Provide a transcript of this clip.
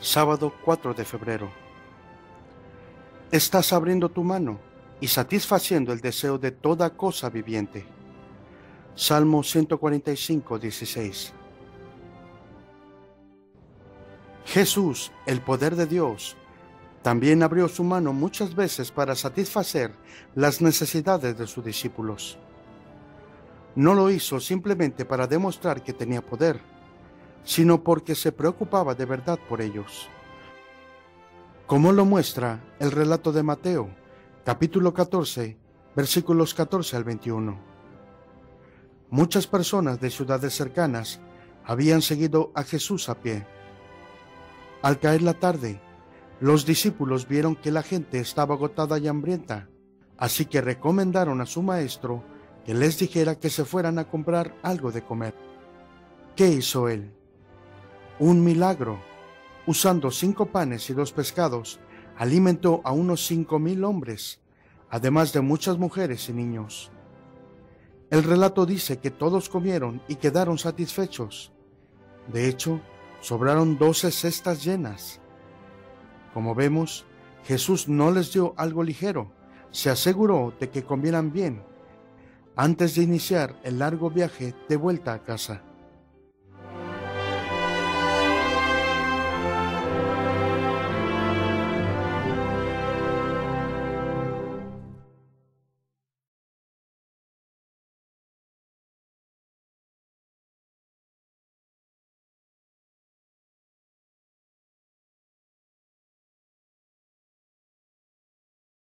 Sábado 4 de febrero. Estás abriendo tu mano y satisfaciendo el deseo de toda cosa viviente. Salmo 145, 16. Jesús, el poder de Dios, también abrió su mano muchas veces para satisfacer las necesidades de sus discípulos. No lo hizo simplemente para demostrar que tenía poder, sino porque se preocupaba de verdad por ellos. Como lo muestra el relato de Mateo, capítulo 14, versículos 14 al 21. Muchas personas de ciudades cercanas habían seguido a Jesús a pie. Al caer la tarde, los discípulos vieron que la gente estaba agotada y hambrienta, así que recomendaron a su maestro que les dijera que se fueran a comprar algo de comer. ¿Qué hizo él? Un milagro. Usando cinco panes y dos pescados, alimentó a unos cinco mil hombres, además de muchas mujeres y niños. El relato dice que todos comieron y quedaron satisfechos. De hecho, sobraron doce cestas llenas. Como vemos, Jesús no les dio algo ligero, se aseguró de que comieran bien antes de iniciar el largo viaje de vuelta a casa.